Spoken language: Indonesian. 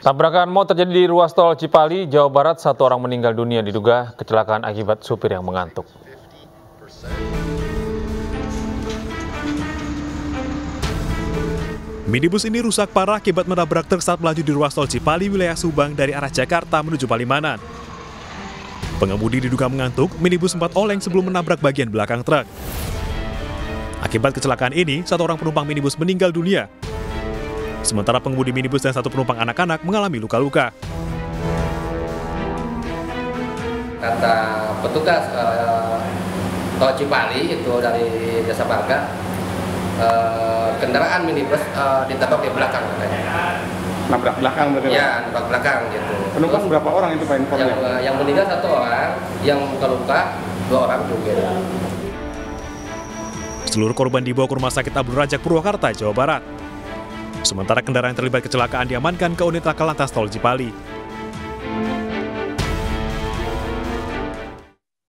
Tabrakan mau terjadi di ruas tol Cipali, Jawa Barat. Satu orang meninggal dunia diduga kecelakaan akibat supir yang mengantuk. Minibus ini rusak parah akibat menabrak truk saat melaju di ruas tol Cipali wilayah Subang dari arah Jakarta menuju Palimanan. Pengemudi diduga mengantuk, minibus sempat oleng sebelum menabrak bagian belakang truk. Akibat kecelakaan ini, satu orang penumpang minibus meninggal dunia. Sementara pengemudi minibus dan satu penumpang anak-anak mengalami luka-luka. Kata petugas eh, tol Cipali itu dari Jasa Marga, eh, kendaraan minibus eh, ditabrak di belakang katanya. nabrak belakang berarti Ya, nabrak belakang gitu. penumpang Terus berapa orang itu pak yang, informnya eh, yang meninggal satu orang, yang luka-luka dua orang juga. Seluruh korban dibawa ke Rumah Sakit Abdul Rajak Purwakarta, Jawa Barat. Sementara kendaraan yang terlibat kecelakaan diamankan ke unit laka lantas tol Cipali.